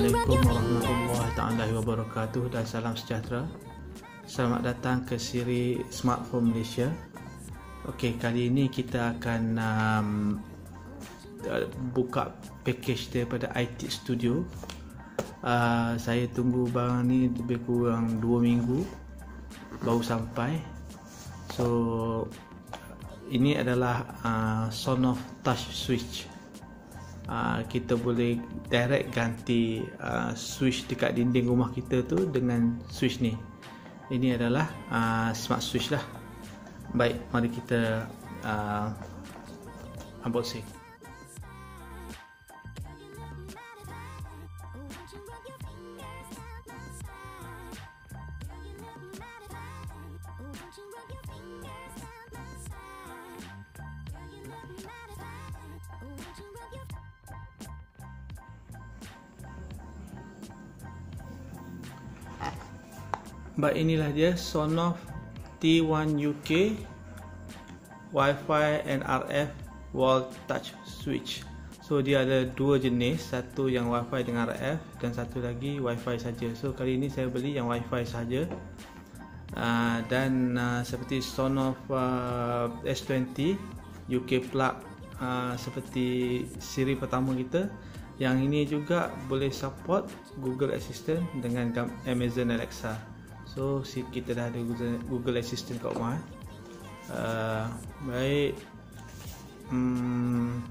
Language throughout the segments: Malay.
Assalamualaikum warahmatullahi taala wabarakatuh dan salam sejahtera. Selamat datang ke siri Smartphone Malaysia. Okey, kali ini kita akan um, buka package daripada IT Studio. Uh, saya tunggu barang ni lebih kurang 2 minggu baru sampai. So ini adalah uh, Sonoff Touch Switch uh, kita boleh direct ganti uh, switch dekat dinding rumah kita tu dengan switch ni. Ini adalah uh, smart switch lah. Baik mari kita uh, unboxing Baik inilah dia Sonoff T1 UK Wi-Fi and RF wall touch switch. So dia ada dua jenis, satu yang Wi-Fi dengan RF dan satu lagi Wi-Fi saja. So kali ini saya beli yang Wi-Fi saja. Uh, dan uh, seperti Sonoff uh, S20 UK plug uh, seperti siri pertama kita yang ini juga boleh support Google Assistant dengan Amazon Alexa. So kita dah ada Google, Google Assistant kat rumah eh. uh, Baik. Um,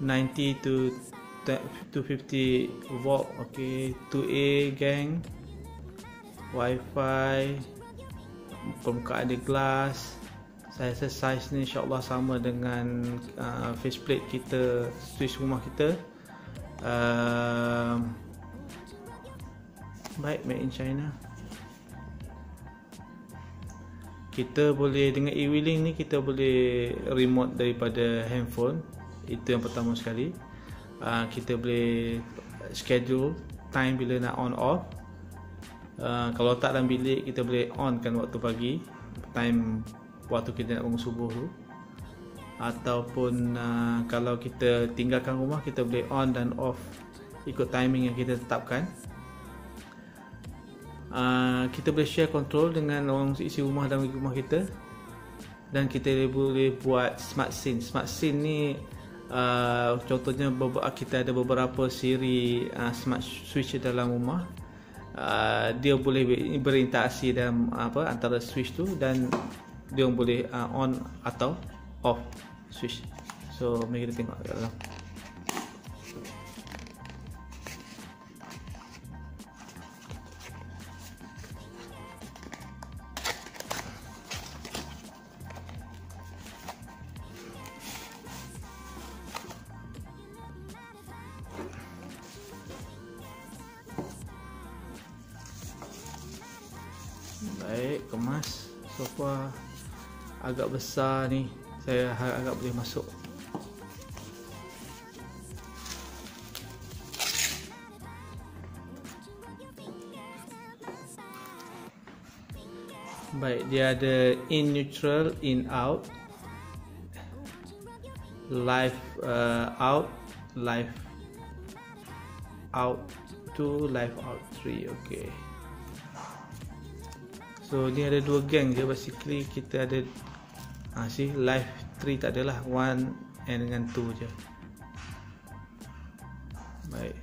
90 to 250 volt Okay. 2A gang. Wi-Fi. Permukaan dia glass. Saya rasa size ni insyaAllah sama dengan uh, faceplate kita Switch rumah kita. Uh, baik made in China. Kita boleh dengan e-wheeling ni kita boleh remote daripada handphone. Itu yang pertama sekali. Uh, kita boleh schedule time bila nak on off. Uh, kalau tak dalam bilik kita boleh on kan waktu pagi. Time waktu kita nak bangun subuh tu. Ataupun uh, kalau kita tinggalkan rumah kita boleh on dan off. Ikut timing yang kita tetapkan uh, kita boleh share control dengan orang isi rumah dalam rumah kita. Dan kita boleh buat smart scene. Smart scene ni uh, contohnya kita ada beberapa siri uh, smart switch dalam rumah. Uh, dia boleh berinteraksi dalam apa antara switch tu dan dia boleh uh, on atau off switch. So mari kita tengok dalam sofa agak besar ni saya harap agak boleh masuk. Baik dia ada in neutral in out. Live uh, out live out 2 live out 3 okay So ni ada dua gang je basically kita ada ah si live 3 tak adalah 1 and dengan 2 je. Baik.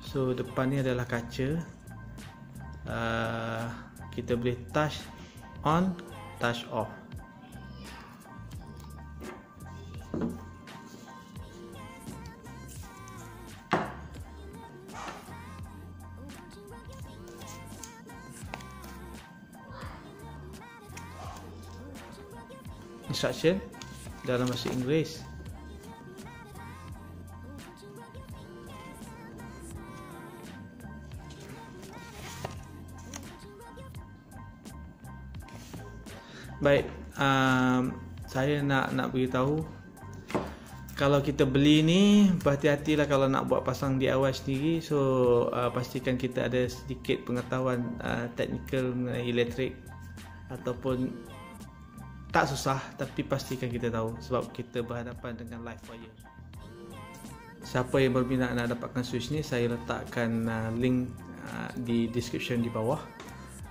So depan ni adalah kaca. Uh, kita boleh touch on, touch off. Instruction dalam bahasa Inggeris. Baik, um, saya nak nak beritahu kalau kita beli ni berhati-hatilah kalau nak buat pasang DIY sendiri so uh, pastikan kita ada sedikit pengetahuan uh, teknikal mengenai elektrik ataupun tak susah tapi pastikan kita tahu sebab kita berhadapan dengan live wire. Siapa yang berminat nak dapatkan switch ni saya letakkan uh, link uh, di description di bawah.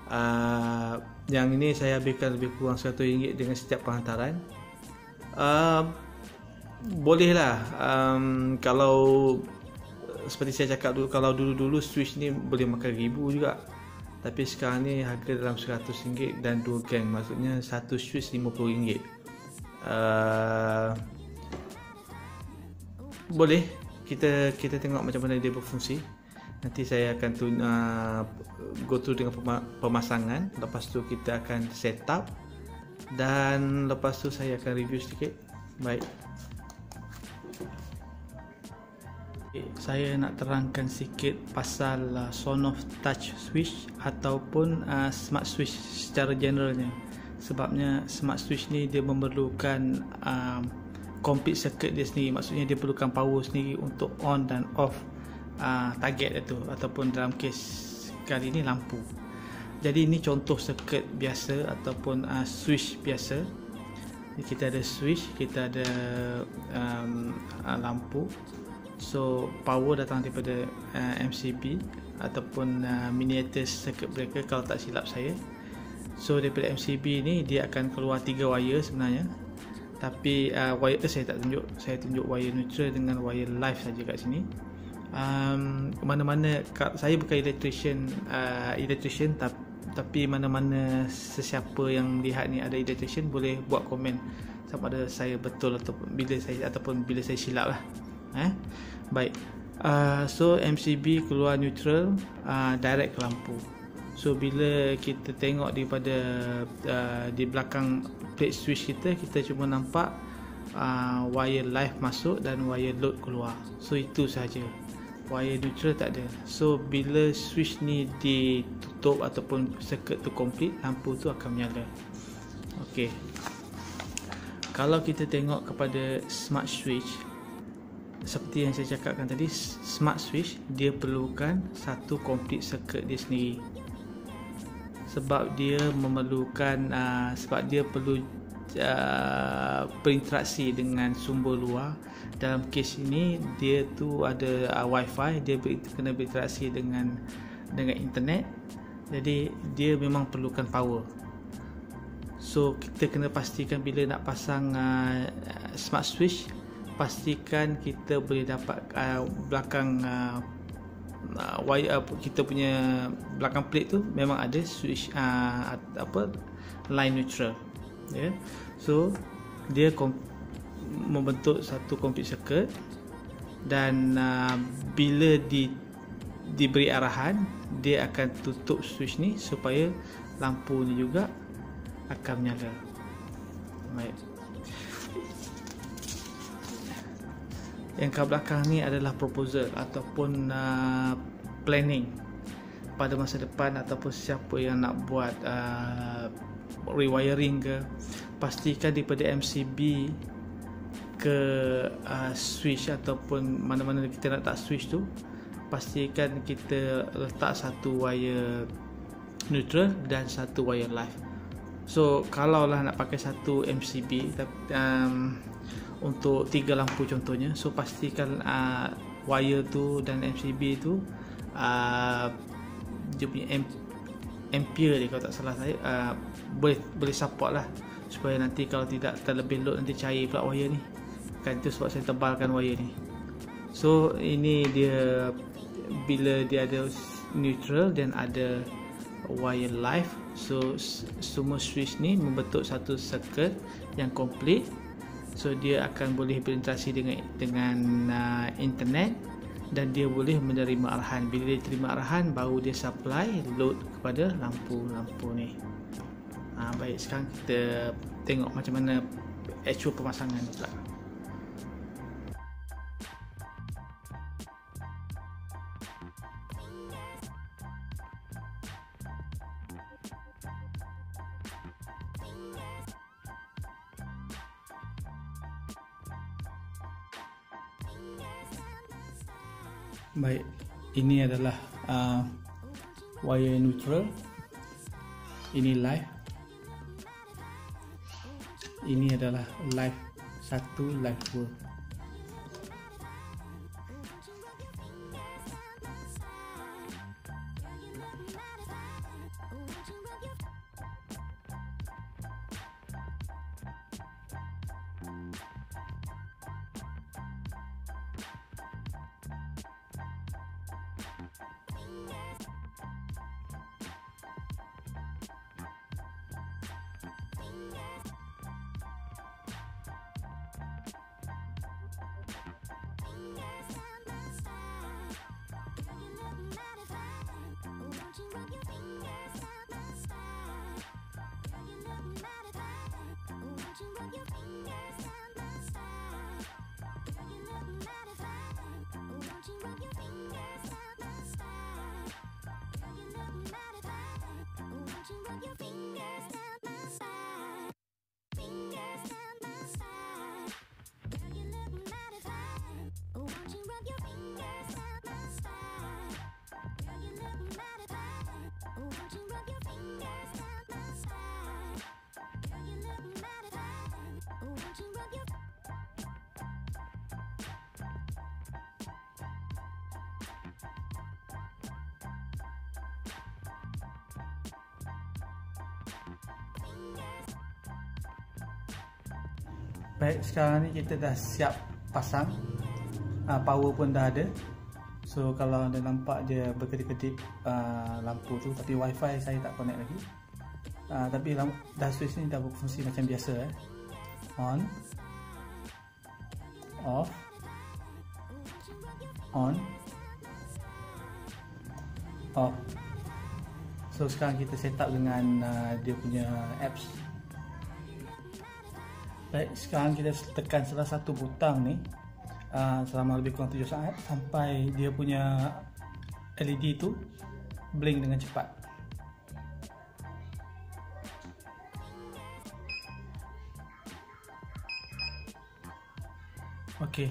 Uh, yang ini saya habiskan lebih kurang RM100 dengan setiap penghantaran. Uh, bolehlah um, kalau seperti saya cakap dulu kalau dulu-dulu switch ni boleh makan ribu juga tapi sekarang ni harga dalam RM100 dan 2 gang maksudnya satu switch RM50 uh, boleh. Kita kita tengok macam mana dia berfungsi. Nanti saya akan tu, uh, go through dengan pemasangan. Lepas tu kita akan set up. Dan lepas tu saya akan review sedikit. Baik saya nak terangkan sikit pasal uh, Sonoff Touch Switch ataupun uh, Smart Switch secara generalnya. Sebabnya Smart Switch ni dia memerlukan uh, complete circuit dia sendiri. Maksudnya dia perlukan power sendiri untuk on dan off uh, target itu ataupun dalam case kali ini lampu. Jadi ini contoh circuit biasa ataupun uh, switch biasa. Kita ada switch kita ada um, uh, lampu So power datang daripada uh, MCB ataupun uh, miniature circuit breaker kalau tak silap saya. So daripada MCB ni dia akan keluar tiga wire sebenarnya. Tapi uh, wire eh, saya tak tunjuk. Saya tunjuk wire neutral dengan wire live saja kat sini. Um, mana-mana saya bukan electrician uh, electrician tapi tapi mana-mana sesiapa yang lihat ni ada electrician boleh buat komen sama ada saya betul atau bila saya ataupun bila saya silap lah eh baik. Uh, so MCB keluar neutral uh, direct ke lampu. So bila kita tengok daripada uh, di belakang plate switch kita kita cuma nampak uh, wire live masuk dan wire load keluar. So itu saja wire neutral tak ada. So bila switch ni ditutup ataupun circuit tu complete lampu tu akan menyala. Ok kalau kita tengok kepada smart switch seperti yang saya cakapkan tadi smart switch dia perlukan satu complete circuit dia sendiri. Sebab dia memerlukan uh, sebab dia perlu uh, berinteraksi dengan sumber luar. Dalam kes ini dia tu ada uh, wifi dia ber, kena berinteraksi dengan dengan internet. Jadi dia memang perlukan power. So kita kena pastikan bila nak pasang uh, smart switch pastikan kita boleh dapat uh, belakang uh, uh, wire uh, kita punya belakang plate tu memang ada switch uh, apa line neutral ya yeah. so dia membentuk satu complete circuit dan uh, bila di diberi arahan dia akan tutup switch ni supaya lampu ni juga akan menyala baik yang ke belakang ni adalah proposal ataupun uh, planning pada masa depan ataupun siapa yang nak buat uh, rewiring ke. Pastikan daripada MCB ke uh, switch ataupun mana-mana kita nak tak switch tu pastikan kita letak satu wire neutral dan satu wire live. So kalau lah nak pakai satu MCB um, untuk tiga lampu contohnya. So pastikan uh, wire tu dan MCB tu uh, dia punya amp- ampere dia kalau tak salah saya uh, boleh boleh support lah. Supaya nanti kalau tidak terlebih load nanti cair pula wire ni. Kan itu sebab saya tebalkan wire ni. So ini dia bila dia ada neutral dan ada wire live. So semua switch ni membentuk satu circuit yang complete so dia akan boleh berinteraksi dengan dengan uh, internet dan dia boleh menerima arahan. Bila dia terima arahan baru dia supply load kepada lampu-lampu ni. Ha, baik sekarang kita tengok macam mana actual pemasangan pula ini adalah uh, wire neutral. Ini live. Ini adalah live satu, live dua. You. your baik sekarang ni kita dah siap pasang. Uh, power pun dah ada. So kalau anda nampak dia berkedip-kedip uh, lampu tu tapi wifi saya tak connect lagi. Uh, tapi dah switch ni dah berfungsi macam biasa eh. on. Off. On. Off. So sekarang kita set up dengan uh, dia punya apps baik sekarang kita tekan salah satu butang ni. Uh, selama lebih kurang 7 saat sampai dia punya LED tu blink dengan cepat. Ok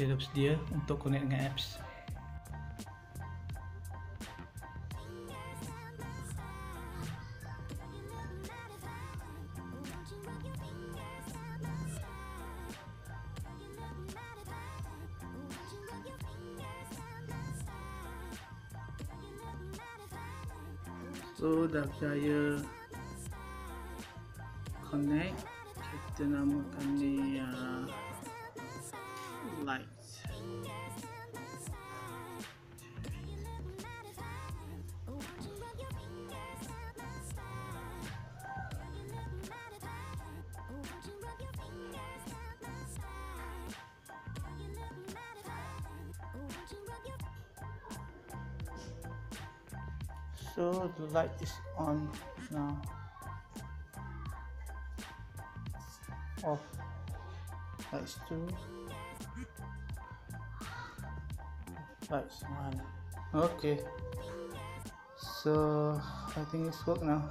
dia dah bersedia untuk connect dengan apps So dah berjaya connect kita namakan ni uh, so the light is on now. Off. Lights two. Lights one. Okay. So I think it's work now.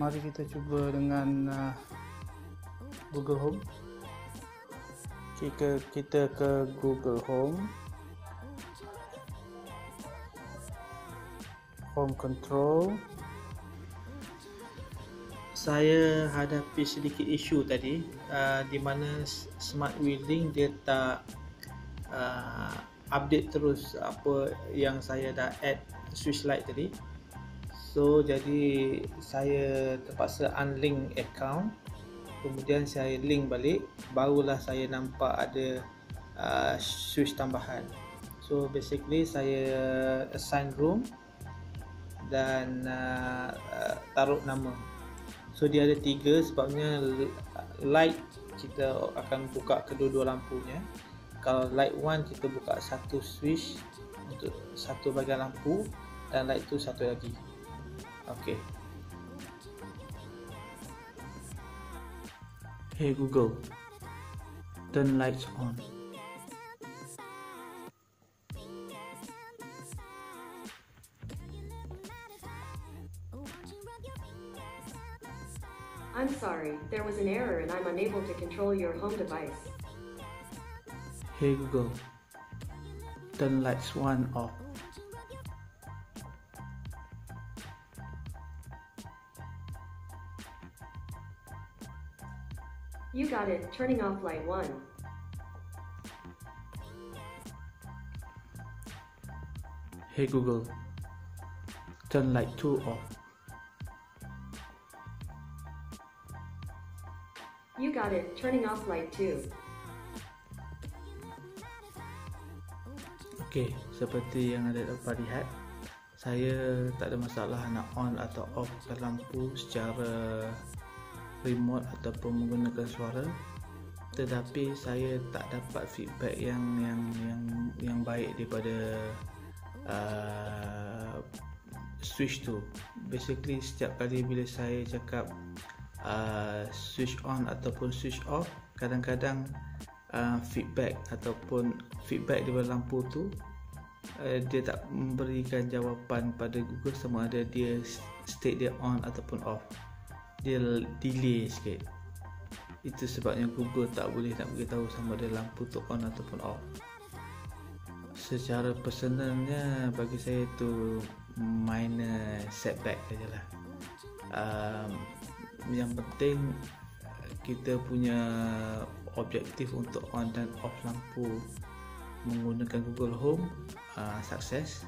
Mari kita cuba dengan uh, Google Home. Kita ke Google Home home control. Saya hadapi sedikit isu tadi uh, di mana smart wheeling dia tak uh, update terus apa yang saya dah add switch light tadi. So jadi saya terpaksa unlink account. Kemudian saya link balik barulah saya nampak ada uh, switch tambahan. So basically saya assign room dan uh, uh, taruh nama. So dia ada tiga sebabnya light kita akan buka kedua-dua lampunya. Kalau light one kita buka satu switch untuk satu bahagian lampu dan light tu satu lagi. Ok hey google. Turn lights on I'm sorry, there was an error and I'm unable to control your home device. Hey Google, turn lights one off. You got it, turning off light one. Hey Google, turn light 2 off. You got it, turning off light 2. Okay, seperti yang ada dapat lihat, saya tak ada masalah nak on atau off lampu secara remote ataupun menggunakan suara. Tetapi saya tak dapat feedback yang yang yang yang baik daripada uh, switch tu. Basically setiap kali bila saya cakap uh, switch on ataupun switch off kadang-kadang uh, feedback ataupun feedback di lampu tu uh, dia tak memberikan jawapan pada Google sama ada dia state dia on ataupun off. Dia delay sikit. Itu sebabnya Google tak boleh nak beritahu sama ada lampu tu on ataupun off. Secara personalnya bagi saya itu minor setback sajalah. Um, yang penting kita punya objektif untuk on dan off lampu menggunakan Google Home uh, sukses.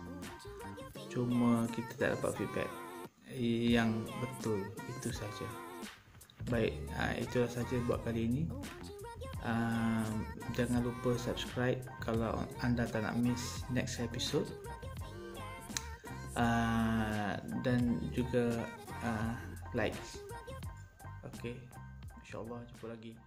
Cuma kita tak dapat feedback yang betul itu saja. Baik uh, itulah saja buat kali ini. Uh, jangan lupa subscribe kalau anda tak nak miss next episode. Uh, dan juga uh, like okay insyaallah jumpa lagi